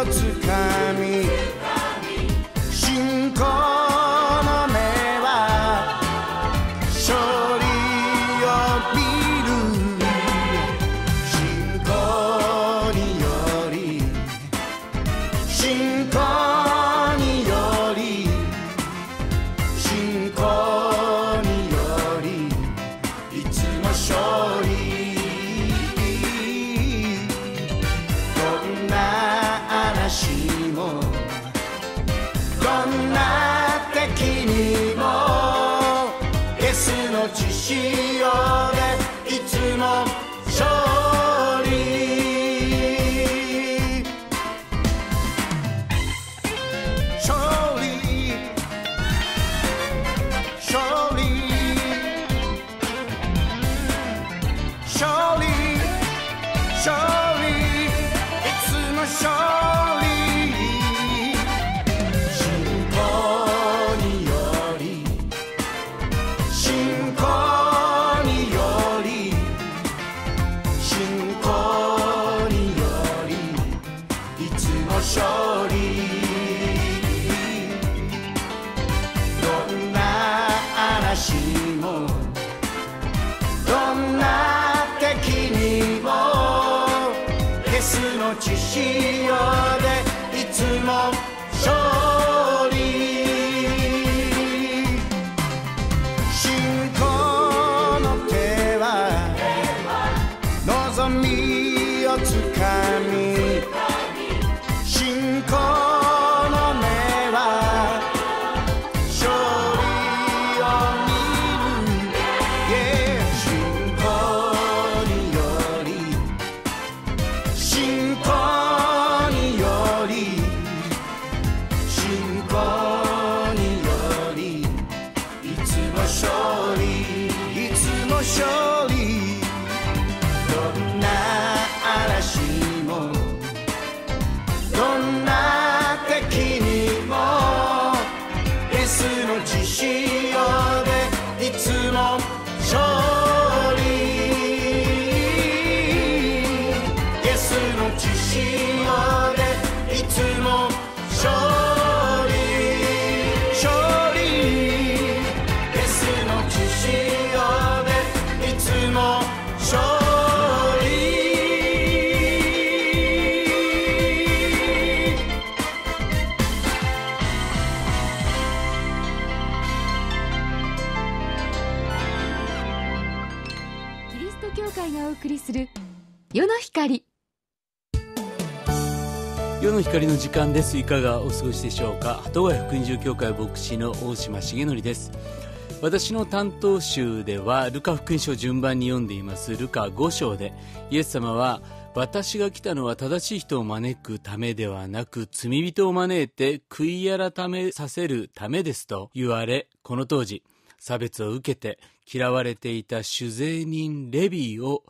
をつかみ。の血潮でいつもつ会がお送りする世の光。世の光の時間です。いかがお過ごしでしょうか。鳩ヶ谷福音住教会牧師の大島重則です。私の担当集ではルカ福音書を順番に読んでいます。ルカ5章でイエス様は私が来たのは正しい人を招くためではなく罪人を招いて悔い改めさせるためですと言われこの当時差別を受けて嫌われていた酒税人レビーを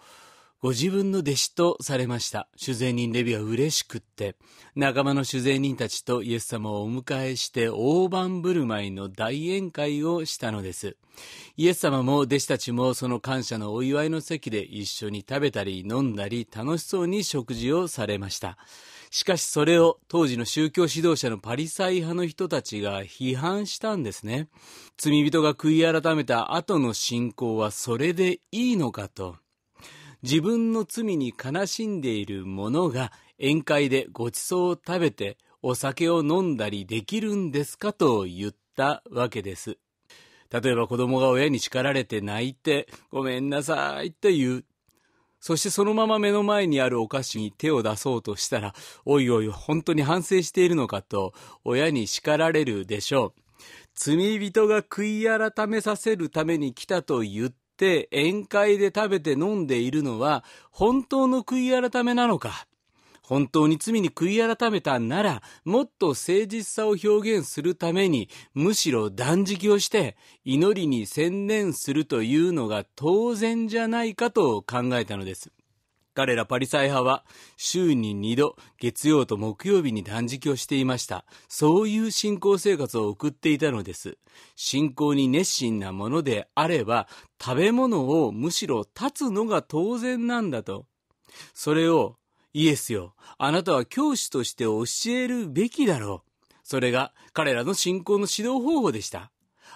ご自分の弟子とされました。酒税人レビは嬉しくって、仲間の酒税人たちとイエス様をお迎えして大盤振る舞いの大宴会をしたのです。イエス様も弟子たちもその感謝のお祝いの席で一緒に食べたり飲んだり楽しそうに食事をされました。しかしそれを当時の宗教指導者のパリサイ派の人たちが批判したんですね。罪人が悔い改めた後の信仰はそれでいいのかと。自分の罪に悲しんでいる者が宴会でごちそうを食べてお酒を飲んだりできるんですかと言ったわけです。例えば子供が親に叱られて泣いてごめんなさいって言う。そしてそのまま目の前にあるお菓子に手を出そうとしたら、おいおい本当に反省しているのかと親に叱られるでしょう。罪人が悔い改めさせるために来たと言って宴会で食べて飲んでいるのは本当の悔い改めなのか？本当に罪に悔い改めたなら、もっと誠実さを表現するために、むしろ断食をして、祈りに専念するというのが当然じゃないかと考えたのです。彼らパリサイ派は週に2度月曜と木曜日に断食をしていました。そういう信仰生活を送っていたのです。信仰に熱心なものであれば食べ物をむしろ断つのが当然なんだと。それをイエスよ、あなたは教師として教えるべきだろう。それが彼らの信仰の指導方法でした。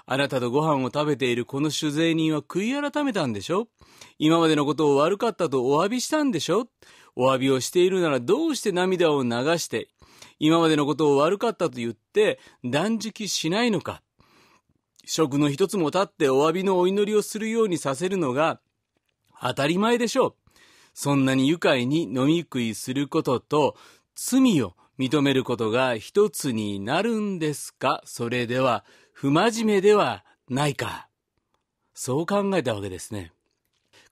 あなたとご飯を食べているこの酒税人は悔い改めたんでしょ？今までのことを悪かったとお詫びしたんでしょ？お詫びをしているならどうして涙を流して、今までのことを悪かったと言って断食しないのか？食の一つも立ってお詫びのお祈りをするようにさせるのが当たり前でしょう。そんなに愉快に飲み食いすることと罪を認めることが一つになるんですか？それでは不真面目ではないか。そう考えたわけですね。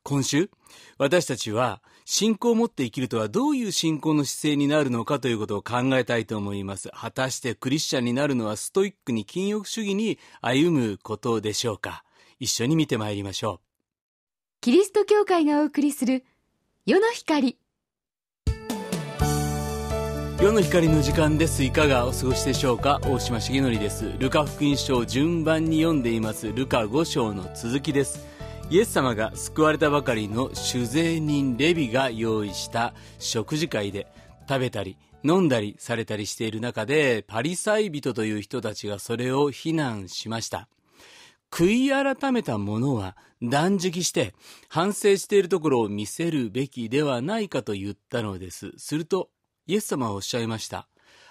今週、私たちは信仰を持って生きるとはどういう信仰の姿勢になるのかということを考えたいと思います。果たしてクリスチャンになるのはストイックに禁欲主義に歩むことでしょうか一緒に見てまいりましょう。キリスト教会がお送りする世の光。世の光の時間です。いかがお過ごしでしょうか？大島重則です。ルカ福音書を順番に読んでいます。ルカ5章の続きです。イエス様が救われたばかりの酒税人レビが用意した食事会で食べたり飲んだりされたりしている中でパリサイ人という人たちがそれを非難しました。悔い改めた者は断食して反省しているところを見せるべきではないかと言ったのです。するとイエス様はおっしゃいました。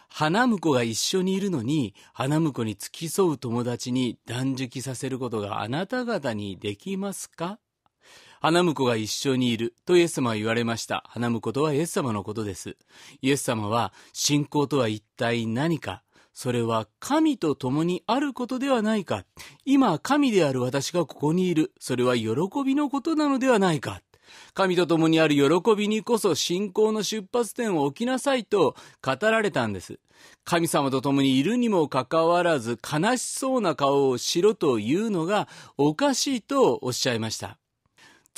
花婿が一緒にいるのに、花婿に付き添う友達に断食させることがあなた方にできますか？花婿が一緒にいるとイエス様は言われました。花婿とはイエス様のことです。イエス様は信仰とは一体何か？それは神と共にあることではないか？今、神である私がここにいる。それは喜びのことなのではないか？神と共にある喜びにこそ信仰の出発点を置きなさいと語られたんです。神様と共にいるにもかかわらず悲しそうな顔をしろというのがおかしいとおっしゃいました。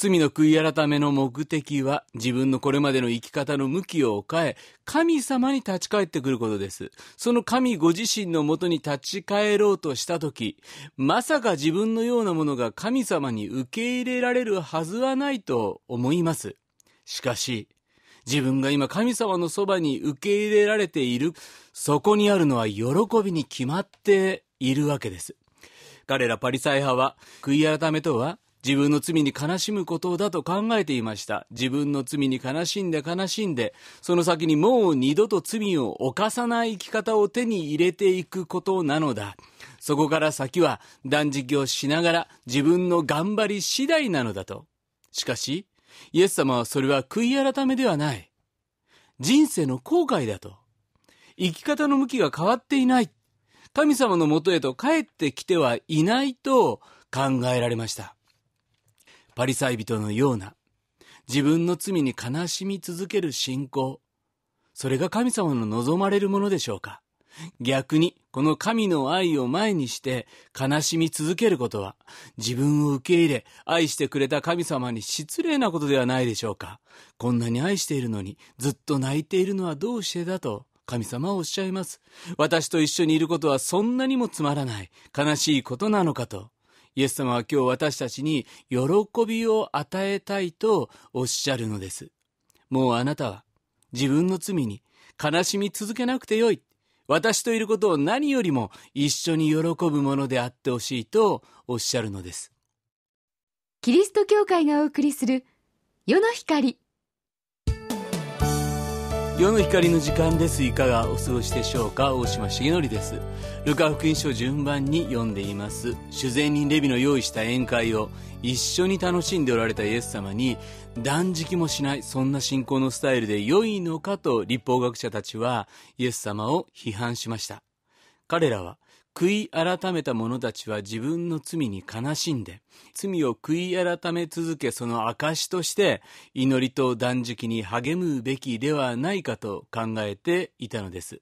罪の悔い改めの目的は自分のこれまでの生き方の向きを変え、神様に立ち返ってくることです。その神ご自身のもとに立ち返ろうとしたとき、まさか自分のようなものが神様に受け入れられるはずはないと思います。しかし、自分が今神様のそばに受け入れられている、そこにあるのは喜びに決まっているわけです。彼らパリサイ派は、悔い改めとは、自分の罪に悲しむことだと考えていました。自分の罪に悲しんで悲しんで、その先にもう二度と罪を犯さない生き方を手に入れていくことなのだ。そこから先は断食をしながら自分の頑張り次第なのだと。しかし、イエス様はそれは悔い改めではない。人生の後悔だと。生き方の向きが変わっていない。神様のもとへと帰ってきてはいないと考えられました。パリサイ人のような自分の罪に悲しみ続ける信仰。それが神様の望まれるものでしょうか。逆にこの神の愛を前にして悲しみ続けることは自分を受け入れ愛してくれた神様に失礼なことではないでしょうか。こんなに愛しているのにずっと泣いているのはどうしてだと神様はおっしゃいます。私と一緒にいることはそんなにもつまらない悲しいことなのかと。イエス様は今日私たちに喜びを与えたいとおっしゃるのです。もうあなたは自分の罪に悲しみ続けなくてよい。私といることを何よりも一緒に喜ぶものであってほしいとおっしゃるのです。キリスト教会がお送りする世の光。世の光の時間です。いかがお過ごしでしょうか？大島重則です。ルカ福音書順番に読んでいます。主善人レビの用意した宴会を一緒に楽しんでおられたイエス様に断食もしないそんな信仰のスタイルで良いのかと立法学者たちはイエス様を批判しました。彼らは悔い改めた者たちは自分の罪に悲しんで、罪を悔い改め続けその証として祈りと断食に励むべきではないかと考えていたのです。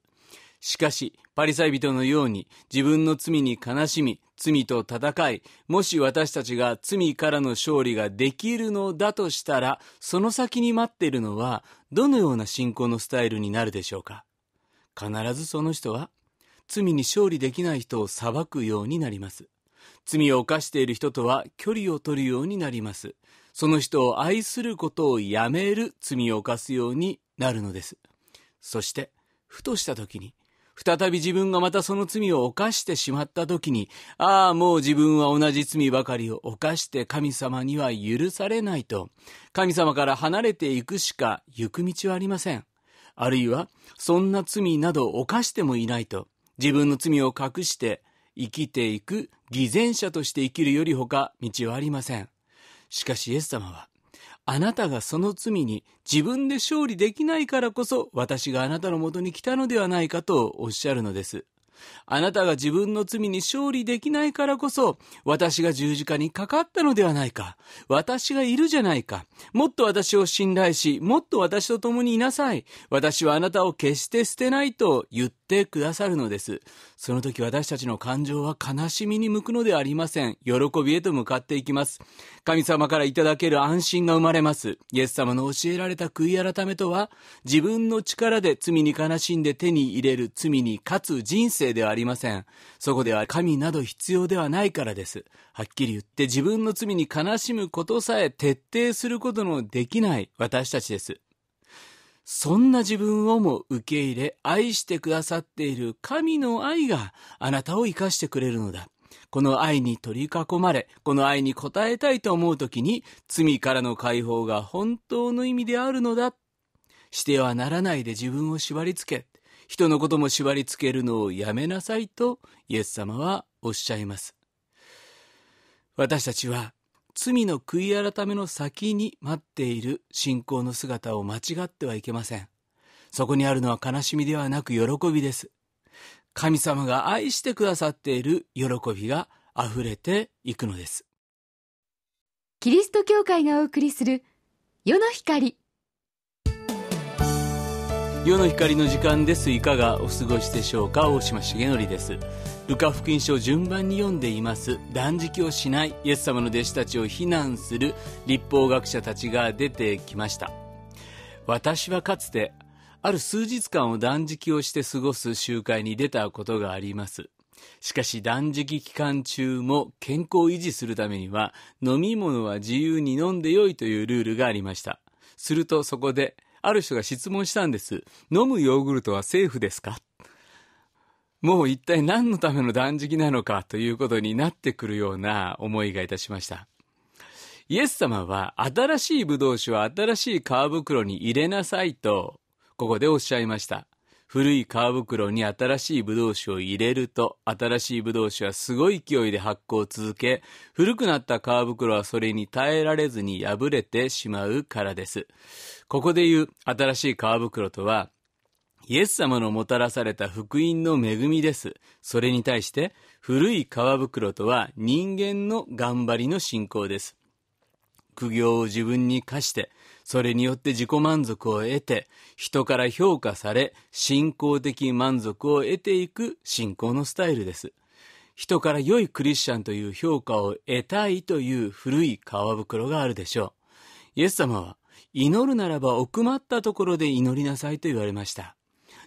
しかし、パリサイ人のように自分の罪に悲しみ、罪と戦い、もし私たちが罪からの勝利ができるのだとしたら、その先に待っているのは、どのような信仰のスタイルになるでしょうか？必ずその人は、罪に勝利できない人を裁くようになります。罪を犯している人とは距離を取るようになります。その人を愛することをやめる罪を犯すようになるのです。そして、ふとした時に、再び自分がまたその罪を犯してしまった時に、ああ、もう自分は同じ罪ばかりを犯して神様には許されないと、神様から離れていくしか行く道はありません。あるいは、そんな罪など犯してもいないと、自分の罪を隠して生きていく偽善者として生きるよりほか道はありません。しかしイエス様は、あなたがその罪に自分で勝利できないからこそ私があなたのもとに来たのではないかとおっしゃるのです。あなたが自分の罪に勝利できないからこそ、私が十字架にかかったのではないか。私がいるじゃないか。もっと私を信頼し、もっと私と共にいなさい。私はあなたを決して捨てないと言ってくださるのです。その時私たちの感情は悲しみに向くのでありません。喜びへと向かっていきます。神様からいただける安心が生まれます。イエス様の教えられた悔い改めとは、自分の力で罪に悲しんで手に入れる罪に勝つ人生ではありません。そこでは神など必要ではないからです。はっきり言って自分の罪に悲しむことさえ徹底することのできない私たちです。そんな自分をも受け入れ愛してくださっている神の愛があなたを生かしてくれるのだ。この愛に取り囲まれ、この愛に応えたいと思うときに、罪からの解放が本当の意味であるのだ。してはならないで自分を縛り付け、人のことも縛り付けるのをやめなさいとイエス様はおっしゃいます。私たちは罪の悔い改めの先に待っている信仰の姿を間違ってはいけません。そこにあるのは悲しみではなく喜びです。神様が愛してくださっている喜びが溢れていくのです。キリスト教会がお送りする世の光。世の光の時間ですいかがお過ごしでしょうか大島重則ですルカ福音書を順番に読んでいます。断食をしないイエス様の弟子たちを非難する立法学者たちが出てきました。私はかつてある数日間を断食をして過ごす集会に出たことがあります。しかし断食期間中も健康を維持するためには飲み物は自由に飲んでよいというルールがありました。するとそこである人が質問したんです。飲むヨーグルトはセーフですか？もう一体何のための断食なのかということになってくるような思いがいたしました。イエス様は新しいブドウ酒を新しい皮袋に入れなさいと、ここでおっしゃいました。古い皮袋に新しいブドウ酒を入れると、新しいブドウ酒はすごい勢いで発酵を続け、古くなった皮袋はそれに耐えられずに破れてしまうからです。ここで言う新しい皮袋とは、イエス様のもたらされた福音の恵みです。それに対して、古い皮袋とは人間の頑張りの信仰です。苦行を自分に課して、それによって自己満足を得て、人から評価され、信仰的満足を得ていく信仰のスタイルです。人から良いクリスチャンという評価を得たいという古い皮袋があるでしょう。イエス様は、祈るならば奥まったところで祈りなさいと言われました。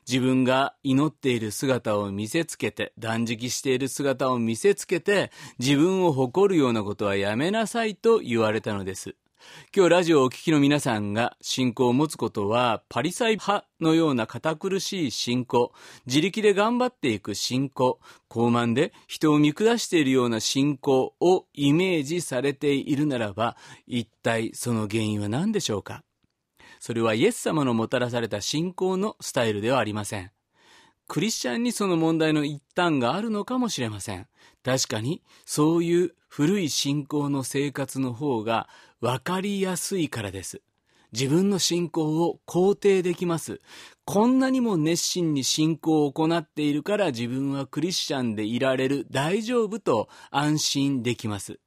自分が祈っている姿を見せつけて、断食している姿を見せつけて、自分を誇るようなことはやめなさいと言われたのです。今日ラジオをお聞きの皆さんが信仰を持つことはパリサイ派のような堅苦しい信仰、自力で頑張っていく信仰、高慢で人を見下しているような信仰をイメージされているならば一体その原因は何でしょうか？それはイエス様のもたらされた信仰のスタイルではありません。クリスチャンにその問題の一端があるのかもしれません。確かに、そういう古い信仰の生活の方が分かりやすいからです。自分の信仰を肯定できます。こんなにも熱心に信仰を行っているから自分はクリスチャンでいられる、大丈夫と安心できます。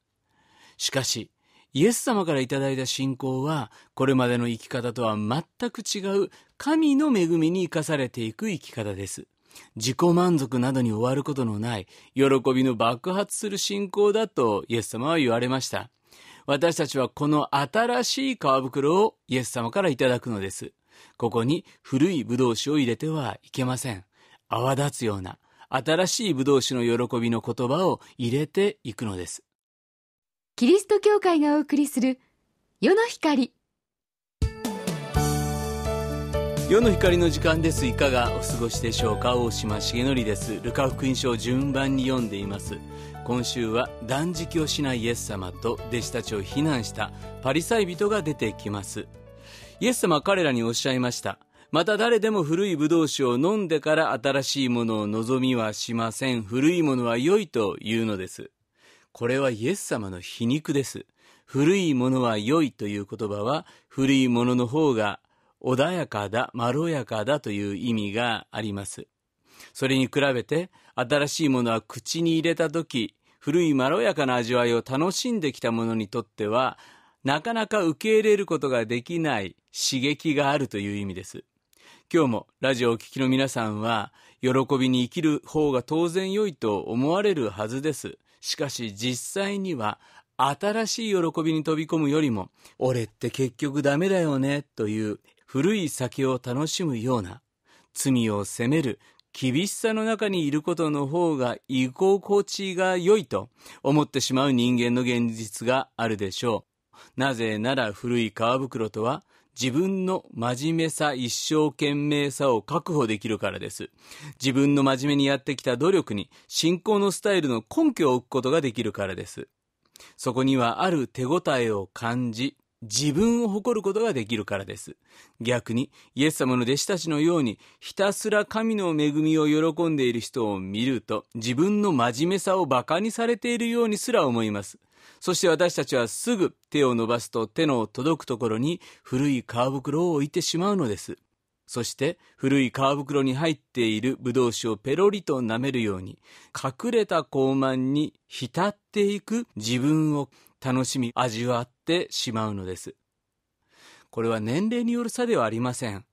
しかし、イエス様からいただいた信仰は、これまでの生き方とは全く違う神の恵みに生かされていく生き方です。自己満足などに終わることのない喜びの爆発する信仰だとイエス様は言われました。私たちはこの新しい皮袋をイエス様からいただくのです。ここに古い葡萄酒を入れてはいけません。泡立つような新しい葡萄酒の喜びの言葉を入れていくのです。キリスト教会がお送りする世の光。世の光の時間です。いかがお過ごしでしょうか？大島重則です。ルカ福音書を順番に読んでいます。今週は断食をしないイエス様と弟子たちを非難したパリサイ人が出てきます。イエス様は彼らにおっしゃいました。また誰でも古い葡萄酒を飲んでから新しいものを望みはしません。古いものは良いというのです。これはイエス様の皮肉です。古いものは良いという言葉は古いものの方が穏やかだ、まろやかだという意味があります。それに比べて新しいものは口に入れた時、古いまろやかな味わいを楽しんできた者にとっては、なかなか受け入れることができない刺激があるという意味です。今日もラジオをお聴きの皆さんは、喜びに生きる方が当然良いと思われるはずです。しかし実際には、新しい喜びに飛び込むよりも、俺って結局ダメだよね、という古い酒を楽しむような、罪を責める厳しさの中にいることの方が居心地が良いと思ってしまう人間の現実があるでしょう。なぜなら古い皮袋とは自分の真面目さ、一生懸命さを確保できるからです。自分の真面目にやってきた努力に信仰のスタイルの根拠を置くことができるからです。そこにはある手応えを感じ、自分を誇ることができるからです。逆に、イエス様の弟子たちのように、ひたすら神の恵みを喜んでいる人を見ると、自分の真面目さを馬鹿にされているようにすら思います。そして私たちはすぐ手を伸ばすと手の届くところに古い皮袋を置いてしまうのです。そして古い皮袋に入っている葡萄酒をペロリと舐めるように隠れた高慢に浸っていく自分を楽しみ味わってしまうのです。これは年齢による差ではありません。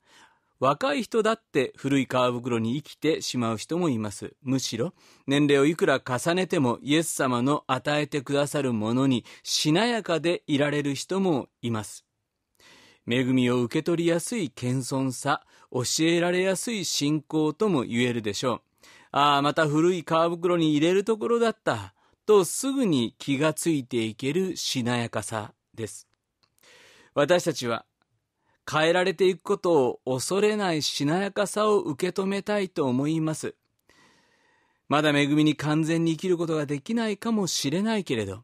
若い人だって古い皮袋に生きてしまう人もいます。むしろ、年齢をいくら重ねてもイエス様の与えてくださるものにしなやかでいられる人もいます。恵みを受け取りやすい謙遜さ、教えられやすい信仰とも言えるでしょう。ああ、また古い皮袋に入れるところだった。とすぐに気がついていけるしなやかさです。私たちは変えられていくことを恐れないしなやかさを受け止めたいと思います。まだ恵みに完全に生きることができないかもしれないけれど、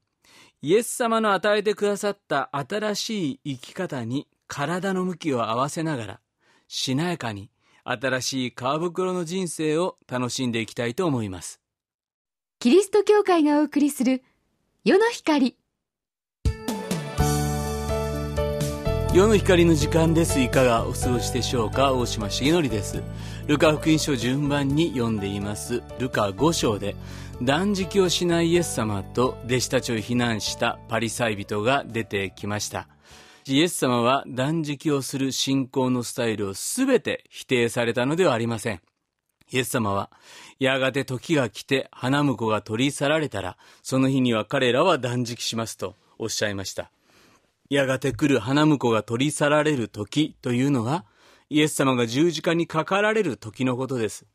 イエス様の与えてくださった新しい生き方に体の向きを合わせながら、しなやかに新しい皮袋の人生を楽しんでいきたいと思います。キリスト教会がお送りする世の光。世の光の時間です。いかがお過ごしでしょうか？大島重則です。ルカ福音書順番に読んでいます。ルカ5章で断食をしないイエス様と弟子たちを非難したパリサイ人が出てきました。イエス様は断食をする信仰のスタイルを全て否定されたのではありません。イエス様は、やがて時が来て花婿が取り去られたら、その日には彼らは断食しますとおっしゃいました。やがて来る花婿が取り去られる時というのが、イエス様が十字架にかかられる時のことです。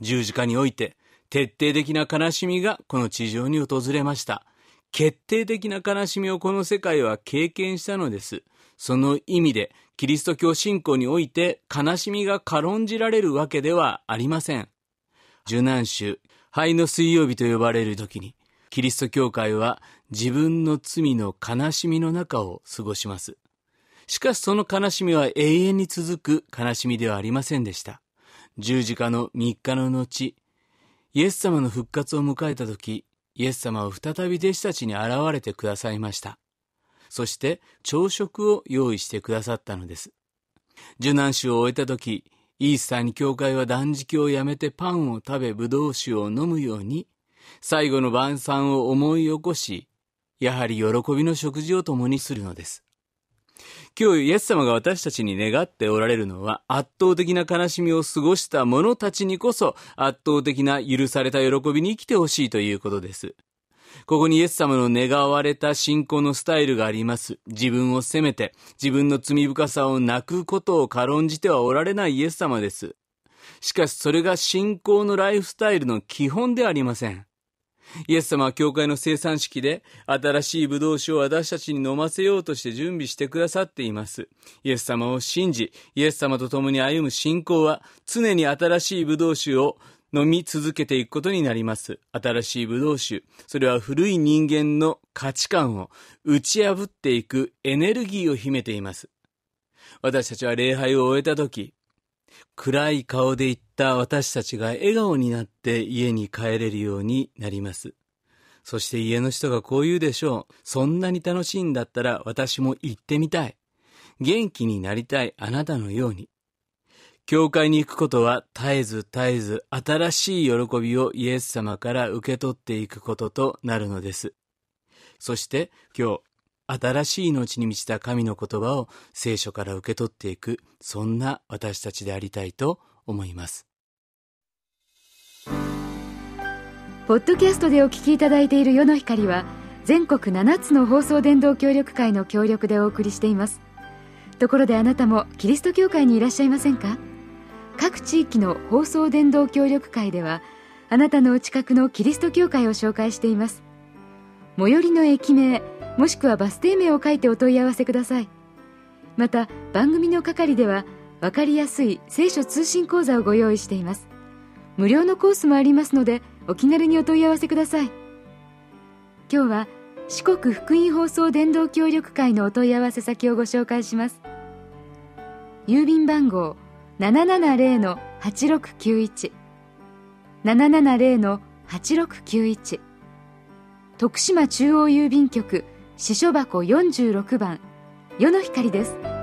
十字架において、徹底的な悲しみがこの地上に訪れました。決定的な悲しみをこの世界は経験したのです。その意味で、キリスト教信仰において悲しみが軽んじられるわけではありません。受難週、灰の水曜日と呼ばれる時に、キリスト教会は自分の罪の悲しみの中を過ごします。しかしその悲しみは永遠に続く悲しみではありませんでした。十字架の3日の後、イエス様の復活を迎えた時、イエス様は再び弟子たちに現れてくださいました。そして朝食を用意してくださったのです。受難酒を終えた時、イースターに教会は断食をやめてパンを食べブドウ酒を飲むように、最後の晩餐を思い起こし、やはり喜びの食事を共にするのです。今日イエス様が私たちに願っておられるのは圧倒的な悲しみを過ごした者たちにこそ圧倒的な許された喜びに生きてほしいということです。ここにイエス様の願われた信仰のスタイルがあります。自分を責めて、自分の罪深さを泣くことを軽んじてはおられないイエス様です。しかしそれが信仰のライフスタイルの基本ではありません。イエス様は教会の生産式で新しい葡萄酒を私たちに飲ませようとして準備してくださっています。イエス様を信じ、イエス様と共に歩む信仰は常に新しい葡萄酒を飲み続けていくことになります。新しい葡萄酒。それは古い人間の価値観を打ち破っていくエネルギーを秘めています。私たちは礼拝を終えた時、暗い顔で行った私たちが笑顔になって家に帰れるようになります。そして家の人がこう言うでしょう。そんなに楽しいんだったら私も行ってみたい。元気になりたいあなたのように。教会に行くことは絶えず絶えず新しい喜びをイエス様から受け取っていくこととなるのです。そして今日、新しい命に満ちた神の言葉を聖書から受け取っていく、そんな私たちでありたいと思います。ポッドキャストでお聞きいただいている世の光は、全国7つの放送伝道協力会の協力でお送りしています。ところであなたもキリスト教会にいらっしゃいませんか？各地域の放送伝道協力会ではあなたのお近くのキリスト教会を紹介しています。最寄りの駅名もしくはバス停名を書いてお問い合わせください。また番組の係では分かりやすい聖書通信講座をご用意しています。無料のコースもありますのでお気軽にお問い合わせください。今日は四国福音放送伝道協力会のお問い合わせ先をご紹介します。郵便番号770-8691 770-8691徳島中央郵便局支所箱46番。世の光です。